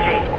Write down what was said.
energy.